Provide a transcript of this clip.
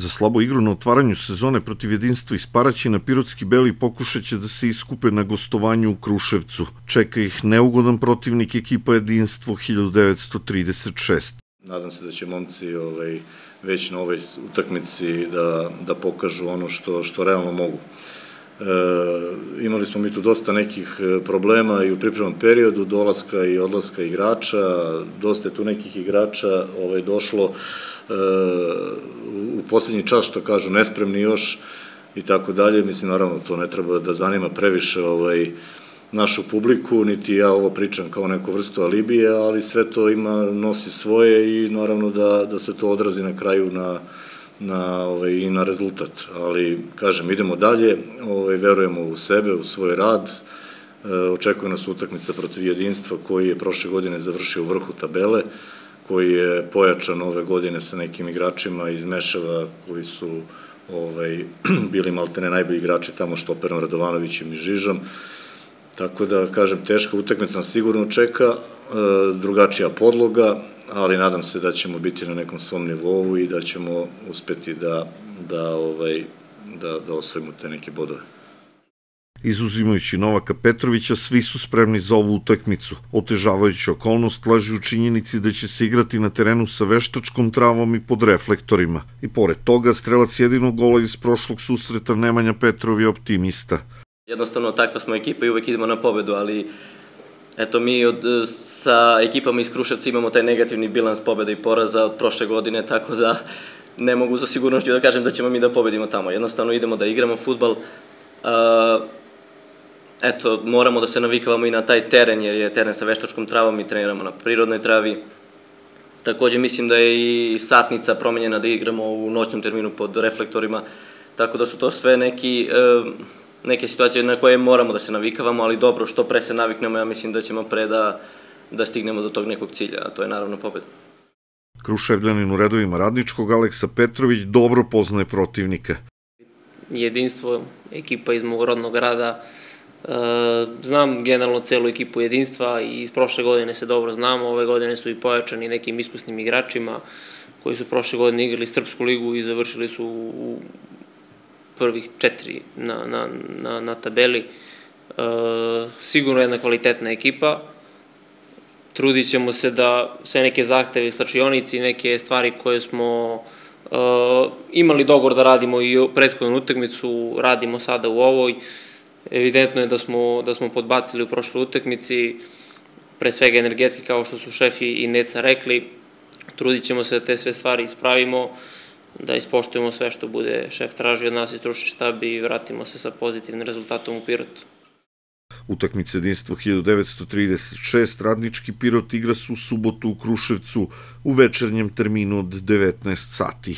Za slabo igru na otvaranju sezone protiv jedinstva iz Paraćina, Pirotski Beli pokušat će da se iskupe na gostovanju u Kruševcu. Čeka ih neugodan protivnik ekipa jedinstvo 1936. Nadam se da će momci ovaj, već na ovoj utakmici da, da pokažu ono što, što realno mogu. E, imali smo mi tu dosta nekih e, problema i u pripremnom periodu, dolaska i odlaska igrača, dosta je tu nekih igrača ovaj, došlo e, u poslednji čas, što kažu, nespremni još i tako dalje. Mislim, naravno, to ne treba da zanima previše ovaj, našu publiku, niti ja ovo pričam kao neku vrstu alibije, ali sve to ima, nosi svoje i naravno da, da se to odrazi na kraju na, na, ovaj, i na rezultat. Ali, kažem, idemo dalje, ovaj, verujemo u sebe, u svoj rad, e, očekuje nas utakmica protiv jedinstva koji je prošle godine završio u vrhu tabele, koji je pojačan ove godine sa nekim igračima iz Meševa koji su ovaj, bili maltene najbolji igrači tamo Štoperom Radovanovićem i Žižom. Tako da, kažem, teška utakmica nas sigurno čeka, e, drugačija podloga, ali nadam se da ćemo biti na nekom svom nivou i da ćemo uspeti da, da, ovaj, da, da osvojimo te neke bodove. Izuzimajući Novaka Petrovića, svi su spremni za ovu utakmicu. Otežavajuća okolnost leži u činjenici da će se igrati na terenu sa veštačkom travom i pod reflektorima. I pored toga, strelac jedinog gola iz prošlog susreta Nemanja Petrov je optimista. Jednostavno, takva smo ekipa i uvek idemo na pobedu, ali Eto, mi od, sa ekipama iz Kruševca imamo taj negativni bilans pobeda i poraza od prošle godine, tako da ne mogu za sigurnošću da kažem da ćemo mi da pobedimo tamo. Jednostavno idemo da igramo futbal. Eto, moramo da se navikavamo i na taj teren, jer je teren sa veštačkom travom i treniramo na prirodnoj travi. Takođe mislim da je i satnica promenjena da igramo u noćnom terminu pod reflektorima, tako da su to sve neki... Uh, neke situacije na koje moramo da se navikavamo, ali dobro, što pre se naviknemo, ja mislim da ćemo pre da, da stignemo do tog nekog cilja, a to je naravno pobeda. Kruševljanin u redovima radničkog Aleksa Petrović dobro poznaje protivnika. Jedinstvo, ekipa iz mog rodnog grada, e, znam generalno celu ekipu jedinstva i iz prošle godine se dobro znamo, ove godine su i pojačani nekim iskusnim igračima koji su prošle godine igrali Srpsku ligu i završili su u prvih četiri na, na, na, na tabeli. E, sigurno jedna kvalitetna ekipa. Trudit ćemo se da sve neke zahteve slačionici, neke stvari koje smo e, imali dogovor da radimo i u prethodnu utakmicu, radimo sada u ovoj. Evidentno je da smo, da smo podbacili u prošloj utakmici, pre svega energetski, kao što su šefi i Neca rekli. Trudit ćemo se da te sve stvari ispravimo da ispoštujemo sve što bude šef traži od nas i stručni štab i vratimo se sa pozitivnim rezultatom u Pirotu. Utakmice jedinstvo 1936 radnički Pirot igra su u subotu u Kruševcu u večernjem terminu od 19 sati.